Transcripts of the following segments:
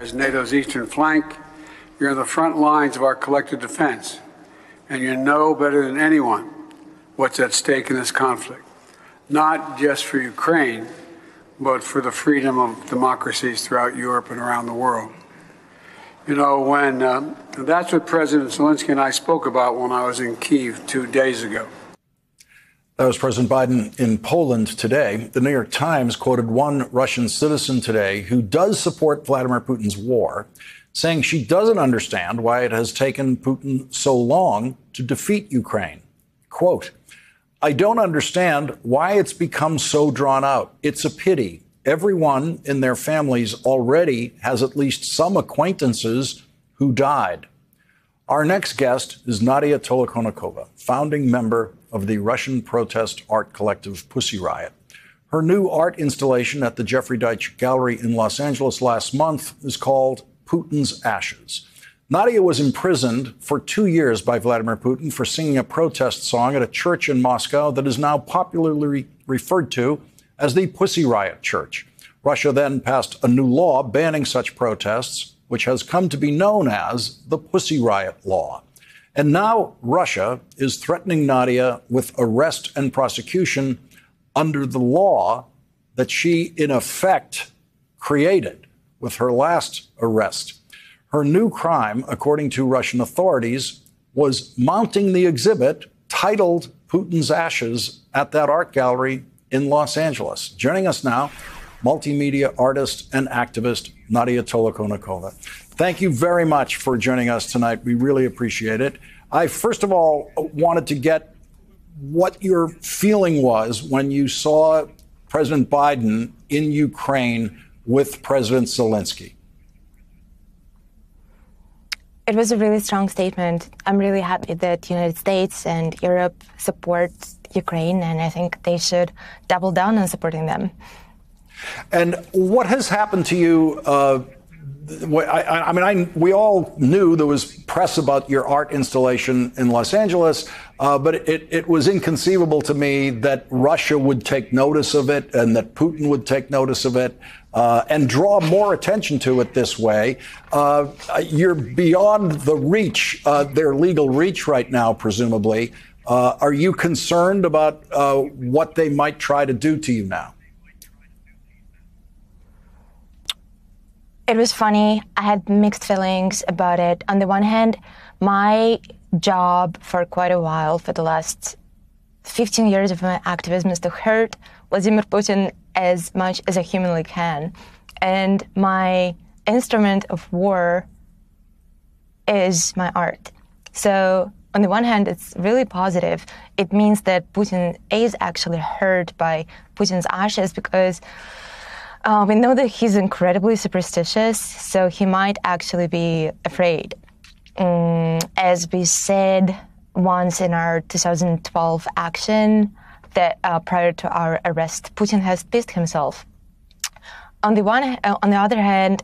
As NATO's eastern flank, you're in the front lines of our collective defense, and you know better than anyone what's at stake in this conflict, not just for Ukraine, but for the freedom of democracies throughout Europe and around the world. You know, when uh, that's what President Zelensky and I spoke about when I was in Kiev two days ago. That was President Biden in Poland today. The New York Times quoted one Russian citizen today who does support Vladimir Putin's war, saying she doesn't understand why it has taken Putin so long to defeat Ukraine. Quote, I don't understand why it's become so drawn out. It's a pity. Everyone in their families already has at least some acquaintances who died. Our next guest is Nadia Tolokonnikova, founding member of the Russian protest art collective Pussy Riot. Her new art installation at the Jeffrey Deitch Gallery in Los Angeles last month is called Putin's Ashes. Nadia was imprisoned for two years by Vladimir Putin for singing a protest song at a church in Moscow that is now popularly referred to as the Pussy Riot Church. Russia then passed a new law banning such protests, which has come to be known as the Pussy Riot Law. And now Russia is threatening Nadia with arrest and prosecution under the law that she, in effect, created with her last arrest. Her new crime, according to Russian authorities, was mounting the exhibit titled Putin's Ashes at that art gallery in Los Angeles. Joining us now, multimedia artist and activist Nadia Tolokonnikova. Thank you very much for joining us tonight. We really appreciate it. I first of all wanted to get what your feeling was when you saw President Biden in Ukraine with President Zelensky. It was a really strong statement. I'm really happy that the United States and Europe support Ukraine, and I think they should double down on supporting them. And what has happened to you? Uh, I, I, mean, I, we all knew there was press about your art installation in Los Angeles, uh, but it, it, was inconceivable to me that Russia would take notice of it and that Putin would take notice of it uh, and draw more attention to it this way. Uh, you're beyond the reach, uh, their legal reach right now, presumably. Uh, are you concerned about uh, what they might try to do to you now? It was funny. I had mixed feelings about it. On the one hand, my job for quite a while, for the last 15 years of my activism, is to hurt Vladimir Putin as much as I humanly can. And my instrument of war is my art. So, on the one hand, it's really positive. It means that Putin is actually hurt by Putin's ashes because uh, we know that he's incredibly superstitious, so he might actually be afraid. Um, as we said once in our 2012 action, that uh, prior to our arrest, Putin has pissed himself. On the one, uh, on the other hand,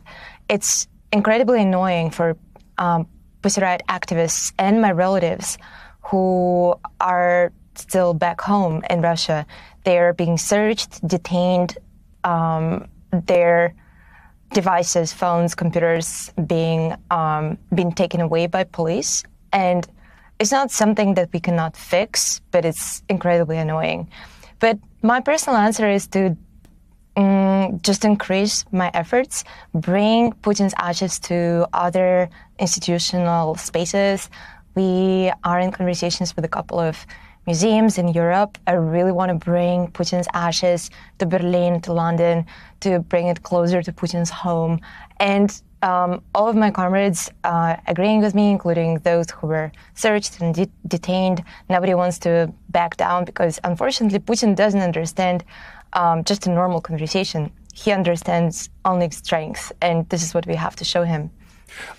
it's incredibly annoying for um, Pussy Riot activists and my relatives who are still back home in Russia. They are being searched, detained, um, their devices, phones, computers being um, being taken away by police, and it's not something that we cannot fix, but it's incredibly annoying. But my personal answer is to um, just increase my efforts, bring Putin's ashes to other institutional spaces. We are in conversations with a couple of museums in Europe. I really want to bring Putin's ashes to Berlin, to London, to bring it closer to Putin's home. And um, all of my comrades uh, agreeing with me, including those who were searched and de- detained. Nobody wants to back down because, unfortunately, Putin doesn't understand um, just a normal conversation. He understands only strength, and this is what we have to show him.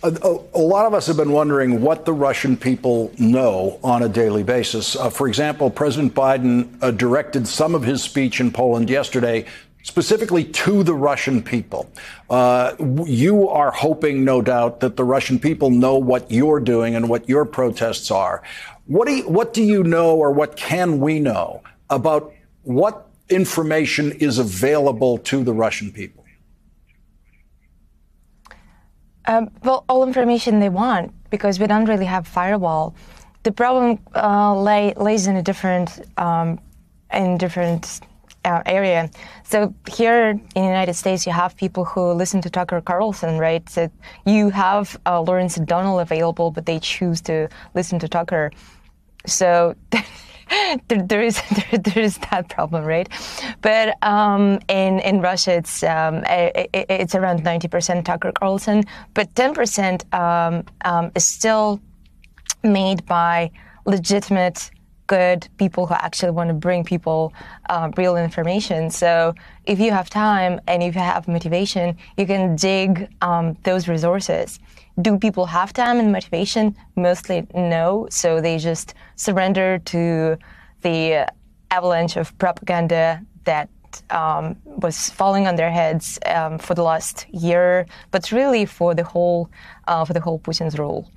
A, a, lot of us have been wondering what the Russian people know on a daily basis. Uh, for example, President Biden uh, directed some of his speech in Poland yesterday specifically to the Russian people. Uh, you are hoping, no doubt, that the Russian people know what you're doing and what your protests are. What do you, what do you know, or what can we know about what information is available to the Russian people? Um, well, all information they want because we don't really have firewall. The problem uh, lay, lays in a different um, in different uh, area. So here in the United States, you have people who listen to Tucker Carlson, right? So you have uh, Lawrence O'Donnell available, but they choose to listen to Tucker. So. there, there is there, there is that problem, right? But um, in in Russia, it's um, it, it's around ninety percent Tucker Carlson, but ten percent um, um, is still made by legitimate good people who actually want to bring people uh, real information. So if you have time and if you have motivation, you can dig um, those resources. Do people have time and motivation? Mostly no. So they just surrender to the avalanche of propaganda that um, was falling on their heads um, for the last year, but really for the whole uh, for the whole Putin's rule.